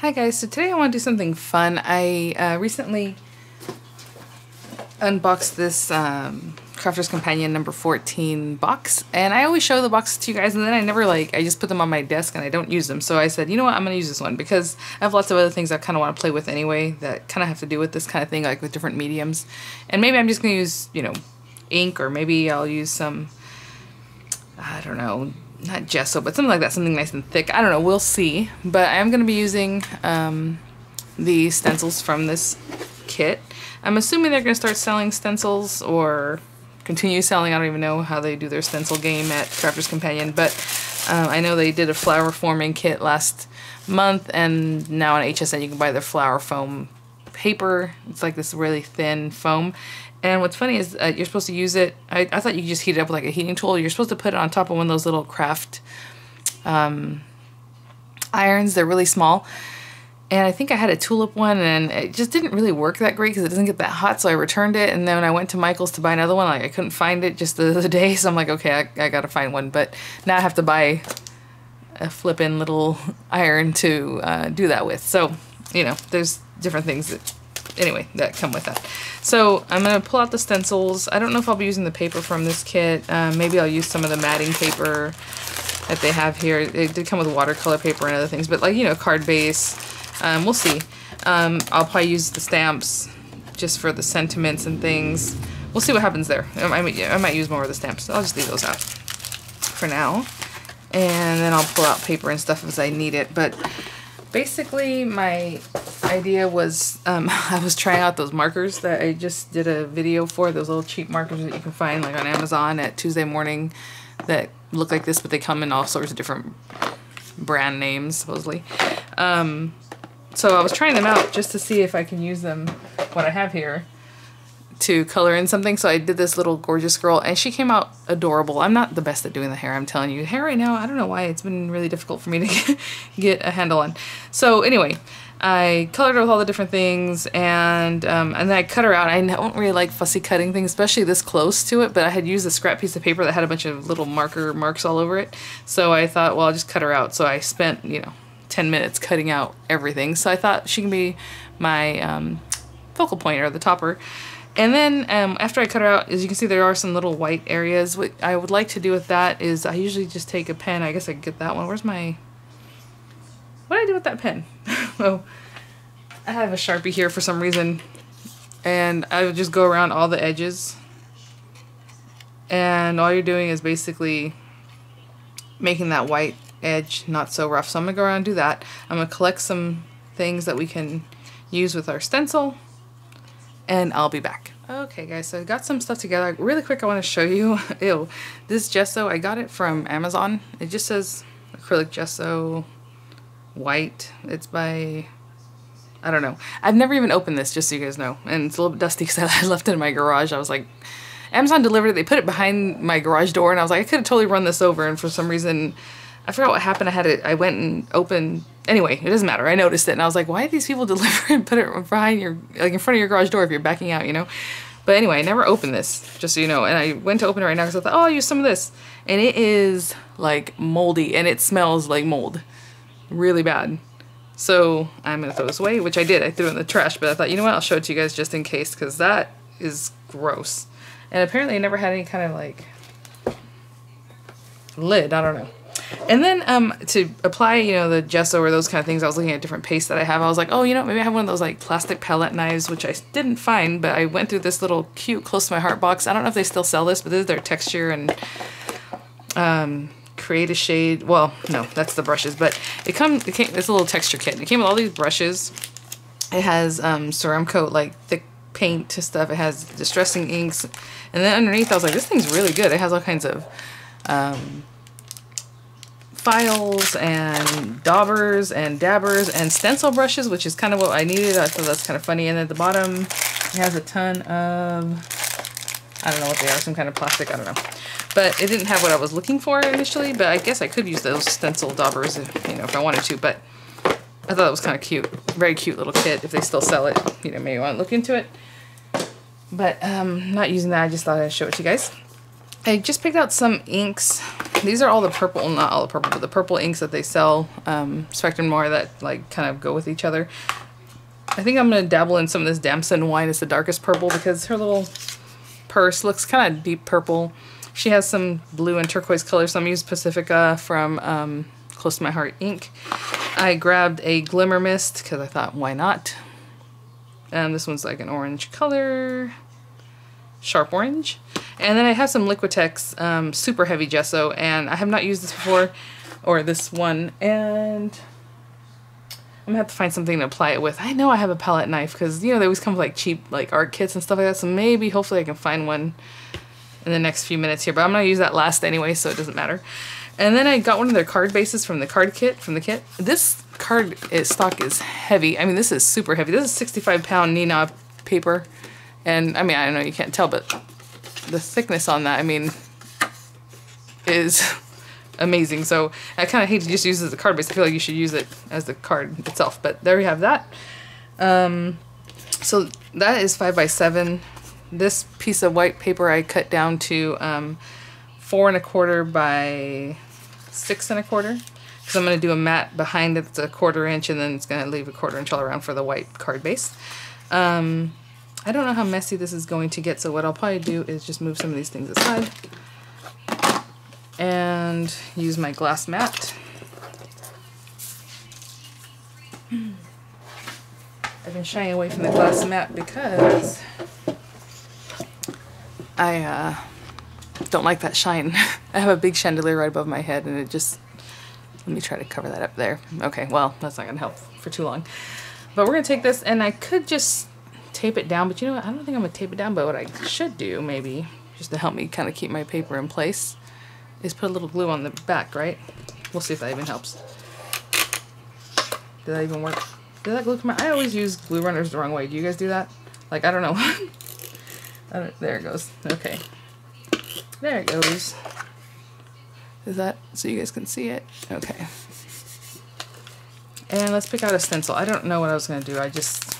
Hi guys, so today I want to do something fun. I uh, recently unboxed this um, Crafter's Companion number 14 box and I always show the boxes to you guys and then I never like, I just put them on my desk and I don't use them. So I said, you know what, I'm going to use this one because I have lots of other things I kind of want to play with anyway that kind of have to do with this kind of thing like with different mediums. And maybe I'm just going to use, you know, ink or maybe I'll use some, I don't know, not gesso, but something like that, something nice and thick. I don't know, we'll see. But I am going to be using um, the stencils from this kit. I'm assuming they're going to start selling stencils or continue selling. I don't even know how they do their stencil game at Crafter's Companion, but um, I know they did a flower forming kit last month, and now on HSN you can buy their flower foam paper. It's like this really thin foam, and what's funny is uh, you're supposed to use it, I, I thought you just heat it up with like a heating tool. You're supposed to put it on top of one of those little craft um, irons. They're really small. And I think I had a tulip one and it just didn't really work that great because it doesn't get that hot. So I returned it. And then when I went to Michael's to buy another one, like I couldn't find it just the other day. So I'm like, okay, I, I got to find one. But now I have to buy a flippin' little iron to uh, do that with. So, you know, there's different things that anyway, that come with that. So I'm going to pull out the stencils. I don't know if I'll be using the paper from this kit. Um, maybe I'll use some of the matting paper that they have here. It did come with watercolor paper and other things, but like, you know, card base. Um, we'll see. Um, I'll probably use the stamps just for the sentiments and things. We'll see what happens there. I might, I might use more of the stamps. I'll just leave those out for now. And then I'll pull out paper and stuff as I need it. But basically my idea was um, I was trying out those markers that I just did a video for, those little cheap markers that you can find like on Amazon at Tuesday morning that look like this, but they come in all sorts of different brand names, supposedly. Um, so I was trying them out just to see if I can use them, what I have here, to color in something. So I did this little gorgeous girl and she came out adorable. I'm not the best at doing the hair, I'm telling you. Hair right now, I don't know why, it's been really difficult for me to get a handle on. So anyway, I colored her with all the different things and um, and then I cut her out. I don't really like fussy cutting things, especially this close to it, but I had used a scrap piece of paper that had a bunch of little marker marks all over it. So I thought, well, I'll just cut her out. So I spent, you know, 10 minutes cutting out everything. So I thought she can be my um, focal point or the topper. And then um, after I cut her out, as you can see, there are some little white areas. What I would like to do with that is I usually just take a pen. I guess I could get that one. Where's my... What did I do with that pen? oh, I have a Sharpie here for some reason. And I would just go around all the edges. And all you're doing is basically making that white edge not so rough. So I'm going to go around and do that. I'm going to collect some things that we can use with our stencil. And I'll be back. Okay guys, so I got some stuff together. Really quick, I want to show you. Ew. This gesso, I got it from Amazon. It just says acrylic gesso white. It's by, I don't know. I've never even opened this, just so you guys know. And it's a little bit dusty because I left it in my garage. I was like, Amazon delivered it. They put it behind my garage door, and I was like, I could have totally run this over. And for some reason, I forgot what happened. I had it. I went and opened. Anyway, it doesn't matter. I noticed it, and I was like, why did these people deliver and put it behind your, like in front of your garage door if you're backing out, you know? But anyway, I never opened this, just so you know. And I went to open it right now because I thought, oh, I'll use some of this. And it is like moldy, and it smells like mold really bad. So I'm gonna throw this away, which I did. I threw it in the trash, but I thought, you know what, I'll show it to you guys just in case, because that is gross. And apparently I never had any kind of like lid, I don't know. And then um, to apply, you know, the gesso or those kind of things, I was looking at different pastes that I have. I was like, oh, you know, maybe I have one of those like plastic palette knives, which I didn't find, but I went through this little cute close to my heart box. I don't know if they still sell this, but this is their texture and um, create a shade. Well, no, that's the brushes, but it comes, it came, it's a little texture kit. It came with all these brushes. It has um, Ceramcoat, like thick paint to stuff. It has distressing inks. And then underneath, I was like, this thing's really good. It has all kinds of um, files and daubers and dabbers and stencil brushes, which is kind of what I needed. I thought that's kind of funny. And at the bottom, it has a ton of, I don't know what they are, some kind of plastic, I don't know. But it didn't have what I was looking for initially, but I guess I could use those stencil daubers, if, you know, if I wanted to. But I thought it was kind of cute. Very cute little kit. If they still sell it, you know, maybe want to look into it. But um, not using that, I just thought I'd show it to you guys. I just picked out some inks these are all the purple, not all the purple, but the purple inks that they sell, um, Spectrum Noir that like kind of go with each other. I think I'm going to dabble in some of this Damson wine. It's the darkest purple because her little purse looks kind of deep purple. She has some blue and turquoise colors. So I'm using Pacifica from um, Close to My Heart ink. I grabbed a Glimmer Mist because I thought, why not? And this one's like an orange color, sharp orange. And then I have some Liquitex um, super heavy gesso, and I have not used this before, or this one, and I'm gonna have to find something to apply it with. I know I have a palette knife because you know they always come with like cheap like art kits and stuff like that. So maybe hopefully I can find one in the next few minutes here. But I'm gonna use that last anyway, so it doesn't matter. And then I got one of their card bases from the card kit from the kit. This card is, stock is heavy. I mean this is super heavy. This is 65 pound Neenah paper, and I mean I don't know you can't tell, but the thickness on that I mean is amazing. So I kind of hate to just use it as a card base. I feel like you should use it as the card itself. But there you have that. Um, so that is five by seven. This piece of white paper I cut down to um, four and a quarter by six and a quarter. Because I'm going to do a mat behind it that's a quarter inch and then it's going to leave a quarter inch all around for the white card base. Um, I don't know how messy this is going to get, so what I'll probably do is just move some of these things aside and use my glass mat. I've been shying away from the glass mat because I uh, don't like that shine. I have a big chandelier right above my head and it just, let me try to cover that up there. Okay, well, that's not gonna help for too long. But we're gonna take this and I could just tape it down, but you know what, I don't think I'm gonna tape it down, but what I should do maybe, just to help me kind of keep my paper in place, is put a little glue on the back, right? We'll see if that even helps. Did that even work? Did that glue come out? I always use glue runners the wrong way. Do you guys do that? Like, I don't know. There it goes. Okay. There it goes. Is that so you guys can see it? Okay. And let's pick out a stencil. I don't know what I was going to do. I just,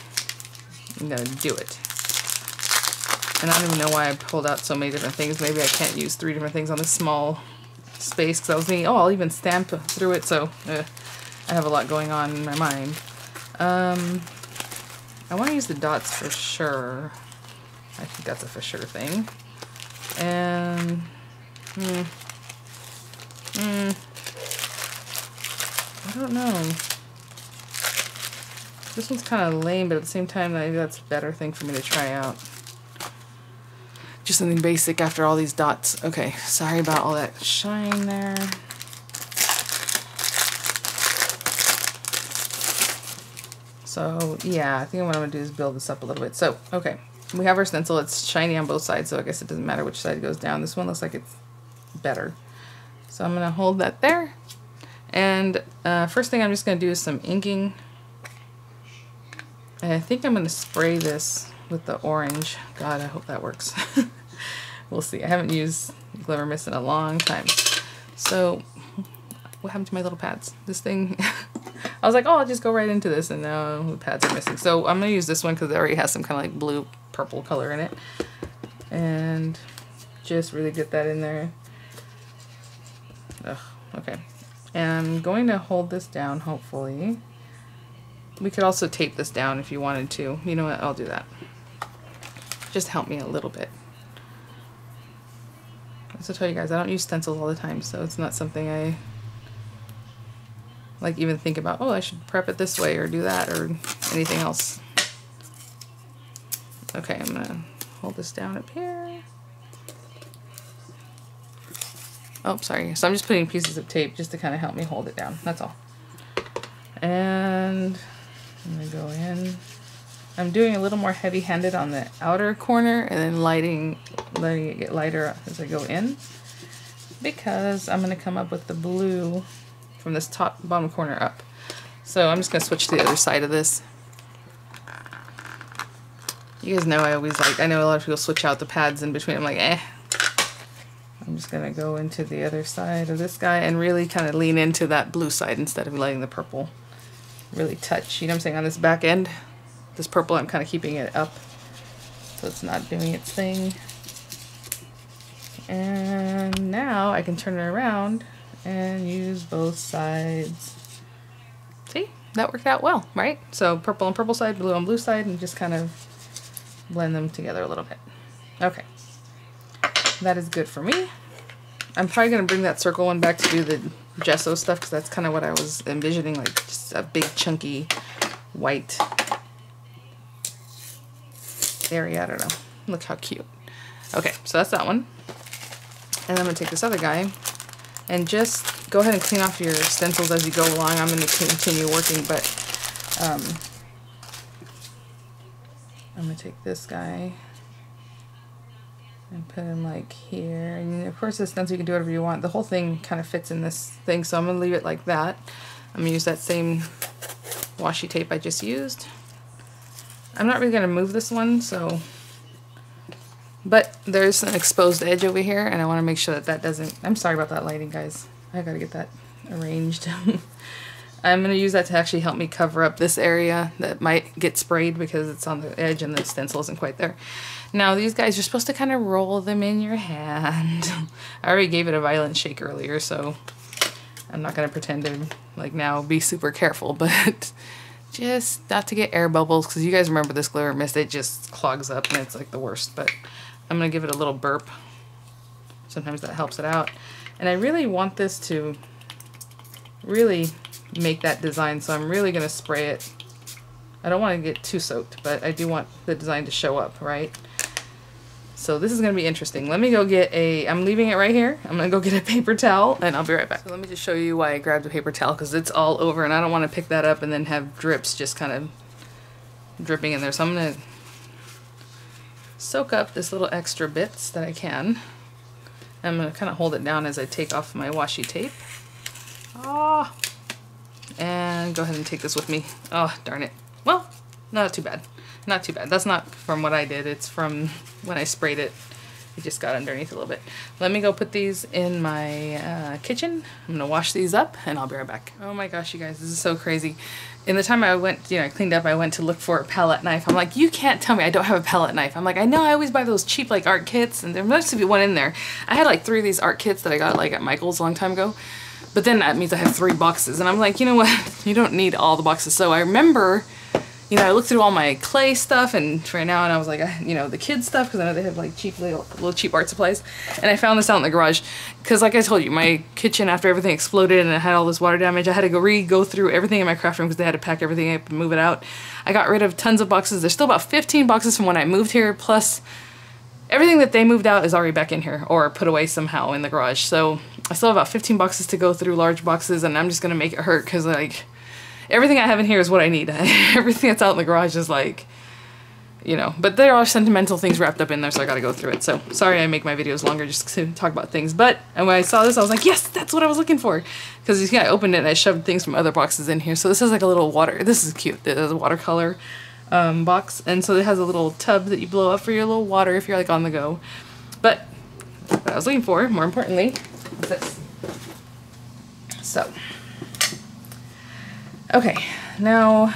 I'm going to do it. And I don't even know why I pulled out so many different things. Maybe I can't use three different things on this small space because I was thinking, oh, I'll even stamp through it. So uh, I have a lot going on in my mind. Um, I want to use the dots for sure. I think that's a for sure thing. And, hmm, hmm, I don't know. This one's kind of lame, but at the same time, that's a better thing for me to try out. Just something basic after all these dots. Okay, sorry about all that shine there. So yeah, I think what I'm gonna do is build this up a little bit. So, okay, we have our stencil. It's shiny on both sides, so I guess it doesn't matter which side goes down. This one looks like it's better. So I'm gonna hold that there. And uh, first thing I'm just gonna do is some inking. And I think I'm gonna spray this with the orange. God, I hope that works. we'll see. I haven't used Glimmer Mist in a long time. So, what happened to my little pads? This thing, I was like, oh, I'll just go right into this, and now the pads are missing. So I'm gonna use this one because it already has some kind of like blue purple color in it. And just really get that in there. Ugh, okay. And I'm going to hold this down, hopefully. We could also tape this down if you wanted to. You know what? I'll do that. Just help me a little bit. As I tell you guys, I don't use stencils all the time, so it's not something I like even think about, oh, I should prep it this way or do that or anything else. Okay, I'm gonna hold this down up here. Oh, sorry. So I'm just putting pieces of tape just to kind of help me hold it down. That's all. And I'm gonna go in. I'm doing a little more heavy-handed on the outer corner and then lighting, letting it get lighter as I go in. Because I'm gonna come up with the blue from this top bottom corner up. So I'm just gonna switch to the other side of this. You guys know I always like, I know a lot of people switch out the pads in between. I'm like, eh. I'm just going to go into the other side of this guy and really kind of lean into that blue side instead of letting the purple really touch. You know what I'm saying? On this back end, this purple, I'm kind of keeping it up so it's not doing its thing. And now I can turn it around and use both sides. See, that worked out well, right? So purple on purple side, blue on blue side, and just kind of blend them together a little bit. Okay, that is good for me. I'm probably going to bring that circle one back to do the gesso stuff because that's kind of what I was envisioning, like just a big chunky white area. I don't know. Look how cute. Okay, so that's that one. And I'm going to take this other guy and just go ahead and clean off your stencils as you go along. I'm going to continue working, but um, I'm going to take this guy and put him like here. And of course, the stencil, you can do whatever you want. The whole thing kind of fits in this thing, so I'm going to leave it like that. I'm going to use that same washi tape I just used. I'm not really going to move this one, so but there's an exposed edge over here, and I want to make sure that that doesn't... I'm sorry about that lighting, guys. I gotta get that arranged. I'm going to use that to actually help me cover up this area that might get sprayed because it's on the edge and the stencil isn't quite there. Now these guys, you're supposed to kind of roll them in your hand. I already gave it a violent shake earlier, so I'm not going to pretend to, like now, be super careful, but just not to get air bubbles because you guys remember this glitter mist, it just clogs up and it's like the worst, but I'm going to give it a little burp. Sometimes that helps it out. And I really want this to really make that design, so I'm really going to spray it. I don't want to get too soaked, but I do want the design to show up, right? So this is to be interesting. Let me go get a, I'm leaving it right here. I'm to go get a paper towel and I'll be right back. So let me just show you why I grabbed a paper towel because it's all over and I don't want to pick that up and then have drips just kind of dripping in there. So I'm to soak up this little extra bits that I can. I'm to kind of hold it down as I take off my washi tape. Ah, and go ahead and take this with me. Oh, darn it. Well, not too bad. Not too bad. That's not from what I did. It's from when I sprayed it. It just got underneath a little bit. Let me go put these in my uh, kitchen. I'm to wash these up and I'll be right back. Oh my gosh, you guys, this is so crazy in the time I went, you know, I cleaned up, I went to look for a palette knife. I'm like, you can't tell me I don't have a palette knife. I'm like, I know I always buy those cheap like art kits and there must be one in there. I had like three of these art kits that I got like at Michael's a long time ago. But then that means I have three boxes and I'm like, you know what? You don't need all the boxes. So I remember you know, I looked through all my clay stuff and right now and I was like, you know, the kids stuff because I know they have like cheap little, little cheap art supplies. And I found this out in the garage because like I told you, my kitchen after everything exploded and it had all this water damage, I had to go re-go through everything in my craft room because they had to pack everything up and move it out. I got rid of tons of boxes. There's still about 15 boxes from when I moved here plus everything that they moved out is already back in here or put away somehow in the garage. So I still have about 15 boxes to go through, large boxes, and I'm just to make it hurt because like everything I have in here is what I need. everything that's out in the garage is like, you know, but there are sentimental things wrapped up in there, so I gotta go through it. So sorry I make my videos longer just to talk about things. But and when I saw this, I was like, yes, that's what I was looking for. Because you see, I opened it and I shoved things from other boxes in here. So this is like a little water. This is cute. This is a watercolor um, box, and so it has a little tub that you blow up for your little water if you're like on the go. But what I was looking for, more importantly, is this. So. Okay, now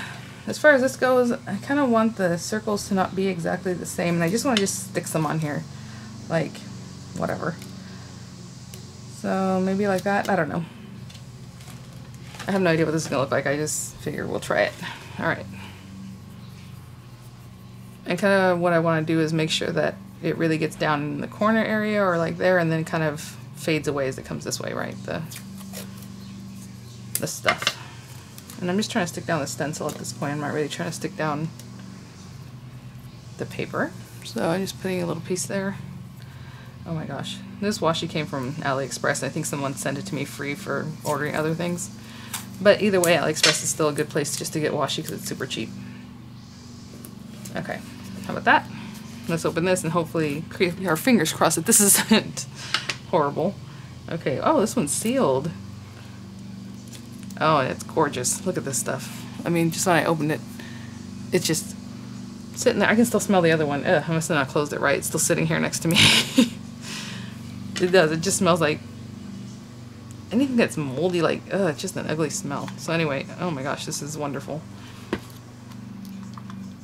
as far as this goes, I kind of want the circles to not be exactly the same, and I just want to just stick some on here, like, whatever. So maybe like that, I don't know. I have no idea what this is going to look like, I just figure we'll try it. Alright. And kind of what I want to do is make sure that it really gets down in the corner area or like there and then kind of fades away as it comes this way, right? The, the stuff. And I'm just trying to stick down the stencil at this point. I'm not really trying to stick down the paper. So I'm just putting a little piece there. Oh my gosh. This washi came from AliExpress. I think someone sent it to me free for ordering other things. But either way, AliExpress is still a good place just to get washi because it's super cheap. Okay, how about that? Let's open this and hopefully our fingers crossed that this isn't horrible. Okay, oh, this one's sealed. Oh, it's gorgeous. Look at this stuff. I mean, just when I opened it, it's just sitting there. I can still smell the other one. Ugh, I must have not closed it right. It's still sitting here next to me. it does. It just smells like anything that's moldy, like, ugh, it's just an ugly smell. So anyway, oh my gosh, this is wonderful.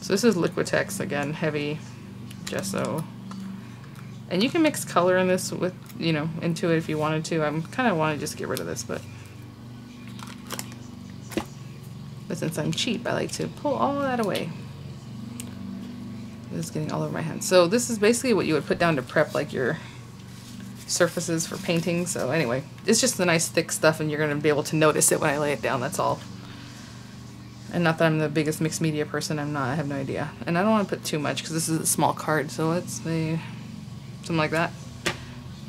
So this is Liquitex, again, heavy gesso. And you can mix color in this with, you know, into it if you wanted to. I'm kind of want to just get rid of this, but since I'm cheap, I like to pull all that away. It's getting all over my hands. So this is basically what you would put down to prep like your surfaces for painting. So anyway, it's just the nice thick stuff and you're going to be able to notice it when I lay it down. That's all. And not that I'm the biggest mixed media person. I'm not. I have no idea. And I don't want to put too much because this is a small card. So let's say something like that.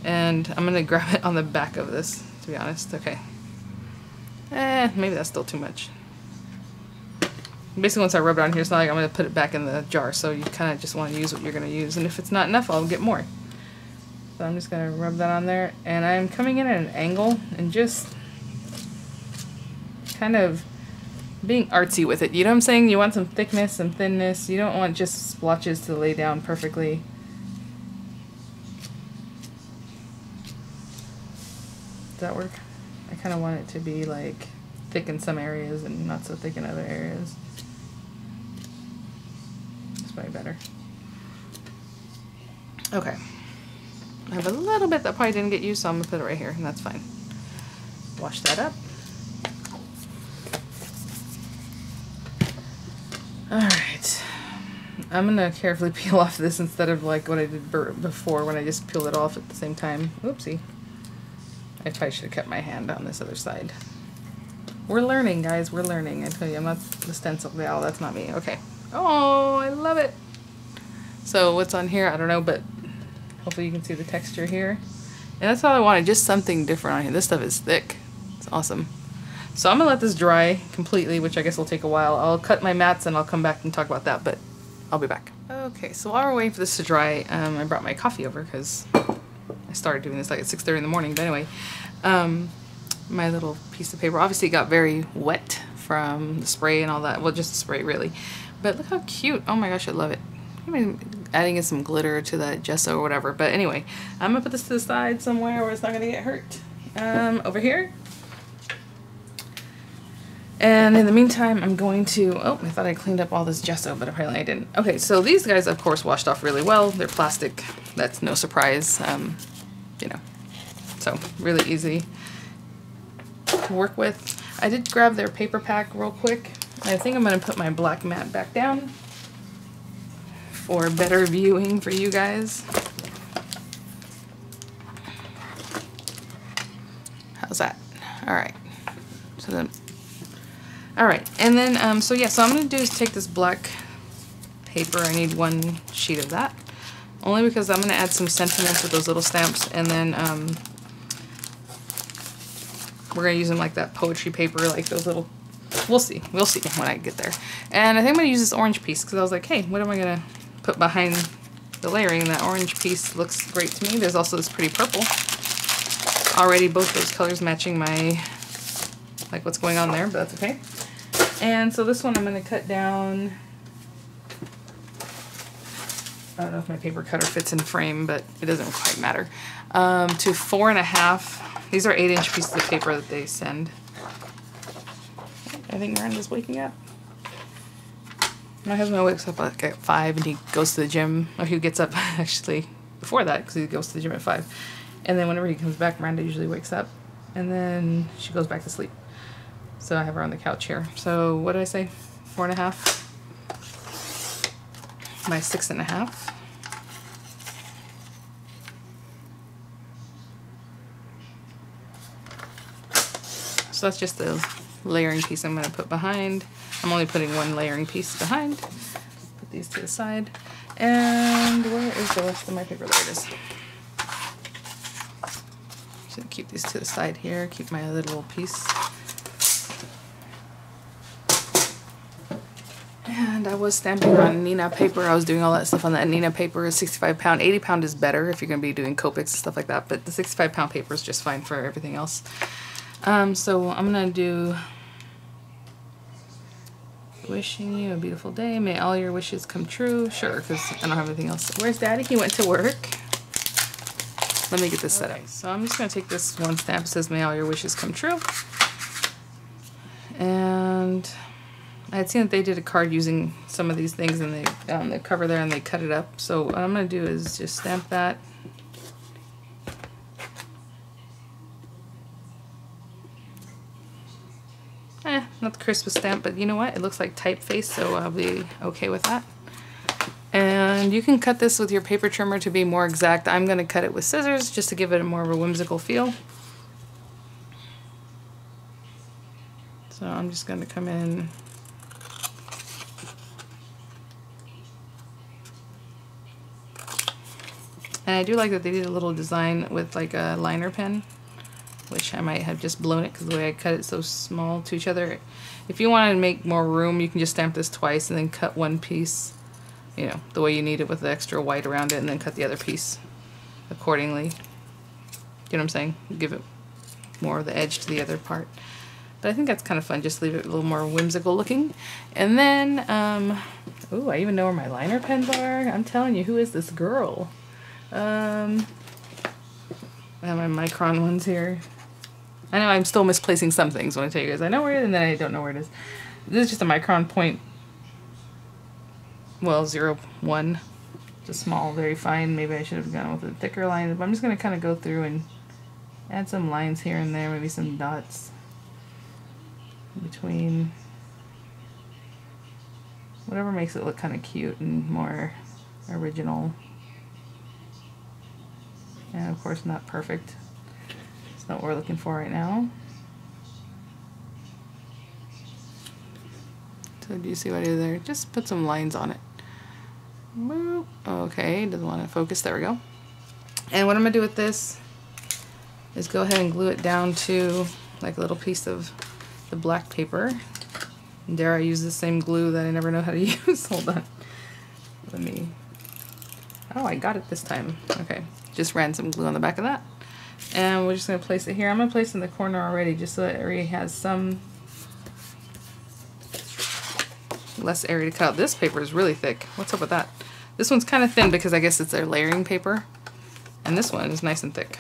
And I'm going to grab it on the back of this, to be honest. Okay. Eh, maybe that's still too much basically once I rub it on here, it's not like I'm going to put it back in the jar. So you kind of just want to use what you're going to use. And if it's not enough, I'll get more. So I'm just going to rub that on there. And I'm coming in at an angle and just kind of being artsy with it. You know what I'm saying? You want some thickness, some thinness. You don't want just splotches to lay down perfectly. Does that work? I kind of want it to be like thick in some areas and not so thick in other areas. It's probably better. Okay. I have a little bit that probably didn't get used, so I'm going to put it right here, and that's fine. Wash that up. Alright. I'm going to carefully peel off this instead of like what I did before when I just peeled it off at the same time. Oopsie. I probably should have kept my hand on this other side. We're learning, guys. We're learning. I tell you, I'm not the stencil. Oh, that's not me. Okay. Oh, I love it. So what's on here, I don't know, but hopefully you can see the texture here. And that's all I wanted, just something different on here. This stuff is thick. It's awesome. So I'm going to let this dry completely, which I guess will take a while. I'll cut my mats and I'll come back and talk about that, but I'll be back. Okay, so while we're waiting for this to dry, um, I brought my coffee over because I started doing this like at 6.30 in the morning. But anyway, um, my little piece of paper obviously got very wet from the spray and all that. Well, just the spray really. But look how cute. Oh my gosh, I love it. I'm adding in some glitter to that gesso or whatever. But anyway, I'm gonna put this to the side somewhere where it's not gonna get hurt. Um, over here. And in the meantime, I'm going to, oh, I thought I cleaned up all this gesso, but apparently I didn't. Okay, so these guys, of course, washed off really well. They're plastic. That's no surprise, um, you know. So, really easy to work with. I did grab their paper pack real quick. I think I'm going to put my black mat back down for better viewing for you guys. How's that? All right. So then, all right. And then, um, so yeah, so I'm going to do is take this black paper. I need one sheet of that. Only because I'm going to add some sentiments with those little stamps. And then um, we're going to use them like that poetry paper, like those little we'll see. We'll see when I get there. And I think I'm going to use this orange piece because I was like, hey, what am I going to put behind the layering? That orange piece looks great to me. There's also this pretty purple. Already both those colors matching my, like what's going on there, but that's okay. And so this one I'm going to cut down, I don't know if my paper cutter fits in frame, but it doesn't quite matter, um, to four and a half. These are eight inch pieces of paper that they send. I think Miranda's waking up. My husband wakes up like at 5 and he goes to the gym. Or he gets up actually before that because he goes to the gym at 5. And then whenever he comes back, Miranda usually wakes up. And then she goes back to sleep. So I have her on the couch here. So what did I say? Four and a half by six and a half. So that's just the layering piece I'm going to put behind. I'm only putting one layering piece behind. Put these to the side. And where is the rest of my paper? There it is. Should keep these to the side here. Keep my other little piece. And I was stamping on Neenah paper. I was doing all that stuff on that Neenah paper. 65 pound. 80 pound is better if you're going to be doing Copics and stuff like that. But the 65 pound paper is just fine for everything else. Um, so I'm going to do wishing you a beautiful day. May all your wishes come true. Sure, because I don't have anything else. Where's Daddy? He went to work. Let me get this set up. So I'm just going to take this one stamp that says may all your wishes come true. And I had seen that they did a card using some of these things and they um, the cover there and they cut it up. So what I'm going to do is just stamp that not the crispest stamp, but you know what? It looks like typeface, so I'll be okay with that. And you can cut this with your paper trimmer to be more exact. I'm going to cut it with scissors just to give it a more of a whimsical feel. So I'm just going to come in And I do like that they did a little design with like a liner pen, which I might have just blown it because the way I cut it so small to each other. If you want to make more room, you can just stamp this twice and then cut one piece, you know, the way you need it with the extra white around it and then cut the other piece accordingly. You know what I'm saying? Give it more of the edge to the other part. But I think that's kind of fun, just leave it a little more whimsical looking. And then, um, oh, I even know where my liner pens are. I'm telling you, who is this girl? Um, I have my micron ones here. I know I'm still misplacing some things when I tell you guys I know where it is and then I don't know where it is. This is just a micron point, well, zero one. It's a small, very fine. Maybe I should have gone with a thicker line, but I'm just going to kind of go through and add some lines here and there, maybe some dots between whatever makes it look kind of cute and more original. And of course not perfect. Not what we're looking for right now. So do you see what I did there? Just put some lines on it. Boop. Okay, doesn't want to focus. There we go. And what I'm going to do with this is go ahead and glue it down to like a little piece of the black paper. And dare I use the same glue that I never know how to use? Hold on. Let me... Oh, I got it this time. Okay. Just ran some glue on the back of that. And we're just going to place it here. I'm going to place in the corner already just so that already has some less area to cut. This paper is really thick. What's up with that? This one's kind of thin because I guess it's their layering paper. And this one is nice and thick.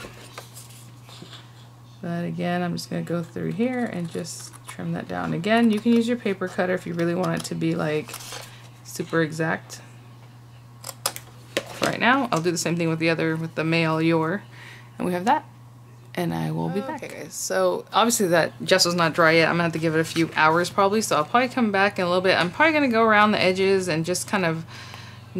But again, I'm just going to go through here and just trim that down. Again, you can use your paper cutter if you really want it to be like super exact right now. I'll do the same thing with the other, with the male your. And we have that. And I will be oh, back. Okay guys, so obviously that gesso's not dry yet. I'm gonna have to give it a few hours probably. So I'll probably come back in a little bit. I'm probably gonna go around the edges and just kind of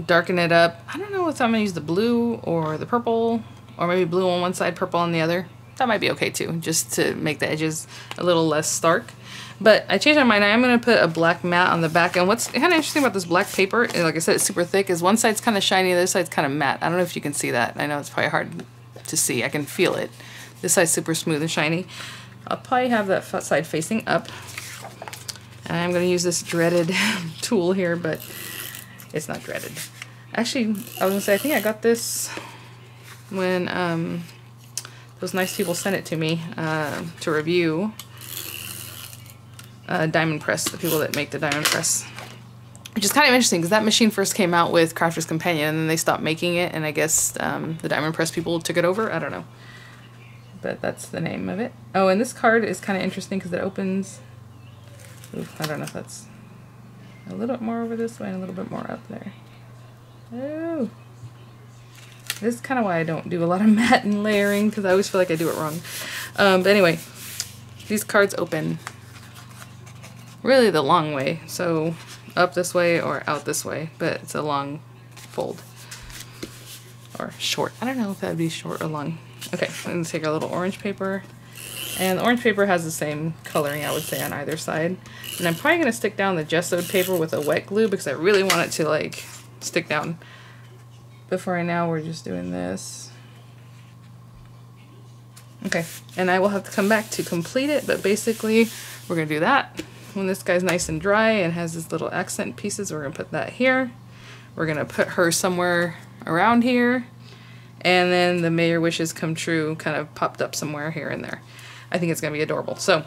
darken it up. I don't know if I'm gonna use the blue or the purple or maybe blue on one side, purple on the other. That might be okay too, just to make the edges a little less stark. But I changed my mind. I am going to put a black mat on the back. And what's kind of interesting about this black paper, like I said, it's super thick, is one side's kind of shiny, the other side's kind of matte. I don't know if you can see that. I know it's probably hard to see. I can feel it. This side's super smooth and shiny. I'll probably have that side facing up. And I'm going to use this dreaded tool here, but it's not dreaded. Actually, I was going to say, I think I got this when um, those nice people sent it to me uh, to review uh, Diamond Press, the people that make the Diamond Press. Which is kind of interesting because that machine first came out with Crafter's Companion and then they stopped making it and I guess um, the Diamond Press people took it over. I don't know. But that's the name of it. Oh, and this card is kind of interesting because it opens... Oof, I don't know if that's a little bit more over this way and a little bit more up there. Oh. This is kind of why I don't do a lot of matte and layering because I always feel like I do it wrong. Um, but anyway, these cards open really the long way. So up this way or out this way, but it's a long fold. Or short. I don't know if that would be short or long. Okay, I'm to take our little orange paper. And the orange paper has the same coloring, I would say, on either side. And I'm probably to stick down the gessoed paper with a wet glue because I really want it to, like, stick down. But for right now, we're just doing this. Okay, and I will have to come back to complete it, but basically, we're to do that when this guy's nice and dry and has his little accent pieces, we're to put that here. We're to put her somewhere around here. And then the mayor Wishes Come True kind of popped up somewhere here and there. I think it's going to be adorable. So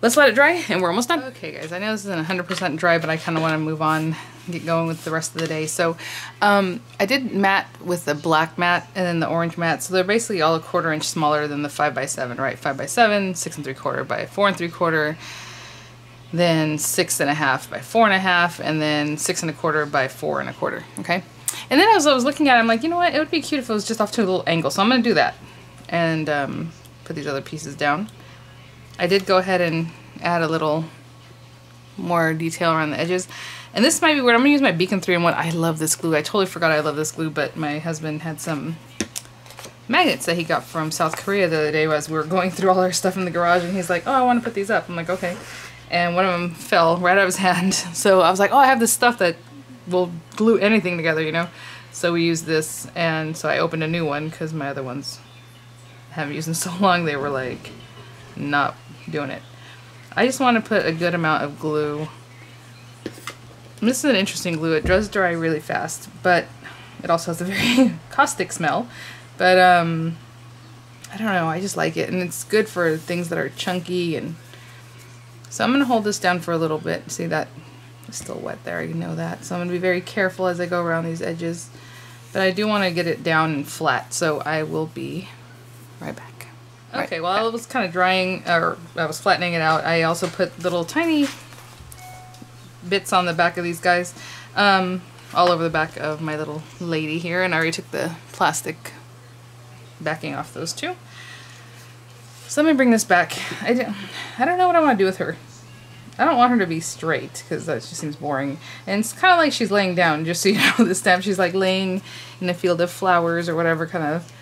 let's let it dry and we're almost done. Okay guys, I know this isn't 100% dry, but I kind of want to move on get going with the rest of the day. So um, I did matte with the black matte and then the orange matte. So they're basically all a quarter inch smaller than the five by seven, right? Five by seven, 6 and 3 quarter by 4 and 3 quarter then six and a half by four and a half, and then six and a quarter by four and a quarter, okay? And then as I was looking at it, I'm like, you know what, it would be cute if it was just off to a little angle, so I'm gonna do that. And um, put these other pieces down. I did go ahead and add a little more detail around the edges. And this might be weird. I'm going to use my Beacon 3-in-1. I love this glue. I totally forgot I love this glue, but my husband had some magnets that he got from South Korea the other day as we were going through all our stuff in the garage and he's like, oh, I want to put these up. I'm like, okay. And one of them fell right out of his hand. So I was like, oh, I have this stuff that will glue anything together, you know? So we used this and so I opened a new one because my other ones haven't used in so long. They were like not doing it. I just want to put a good amount of glue. This is an interesting glue. It does dry really fast, but it also has a very caustic smell. But, um, I don't know, I just like it. And it's good for things that are chunky. and So I'm going to hold this down for a little bit. See that? It's still wet there, I know that. So I'm going to be very careful as I go around these edges. But I do want to get it down and flat, so I will be right back. Okay, right while I was kind of drying, or I was flattening it out, I also put little tiny bits on the back of these guys. Um, all over the back of my little lady here, and I already took the plastic backing off those two. So let me bring this back. I don't, I don't know what I want to do with her. I don't want her to be straight because that just seems boring. And it's kind of like she's laying down, just so you know this time. She's like laying in a field of flowers or whatever, kind of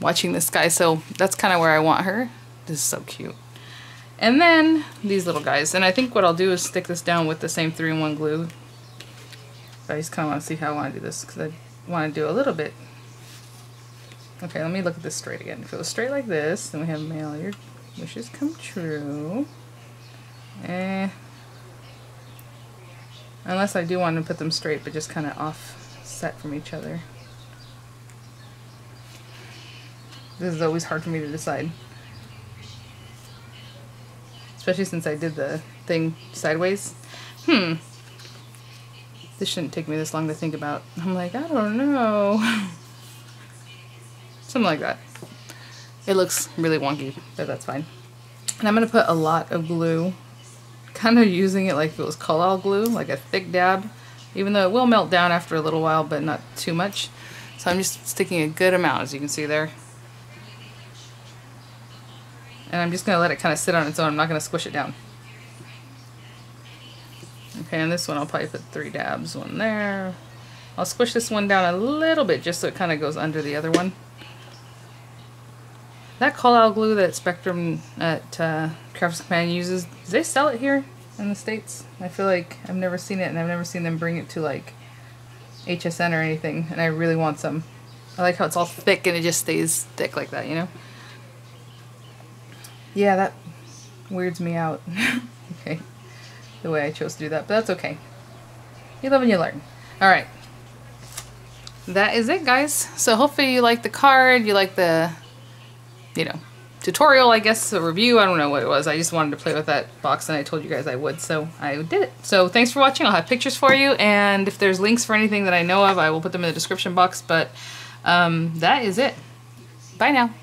watching the sky. So that's kind of where I want her. This is so cute. And then these little guys. And I think what I'll do is stick this down with the same 3-in-1 glue. I just kind of want to see how I want to do this because I want to do a little bit Okay, let me look at this straight again. If it was straight like this, then we have may all your wishes come true. Eh. Unless I do want to put them straight, but just kind of offset from each other. This is always hard for me to decide. Especially since I did the thing sideways. Hmm. This shouldn't take me this long to think about. I'm like, I don't know. Something like that. It looks really wonky, but that's fine. And I'm going to put a lot of glue, kind of using it like it was Collall glue, like a thick dab, even though it will melt down after a little while, but not too much. So I'm just sticking a good amount, as you can see there. And I'm just going to let it kind of sit on its own. I'm not going to squish it down. Okay, and this one I'll probably put three dabs, one there. I'll squish this one down a little bit just so it kind of goes under the other one. That Collall glue that Spectrum at uh, Crafter's Companion uses, do they sell it here in the States? I feel like I've never seen it and I've never seen them bring it to like HSN or anything and I really want some. I like how it's all thick and it just stays thick like that, you know? Yeah, that weirds me out. okay, the way I chose to do that, but that's okay. You live and you learn. Alright. That is it, guys. So hopefully you like the card, you like the you know, tutorial, I guess, a review. I don't know what it was. I just wanted to play with that box and I told you guys I would, so I did it. So thanks for watching. I'll have pictures for you, and if there's links for anything that I know of, I will put them in the description box, but um, that is it. Bye now.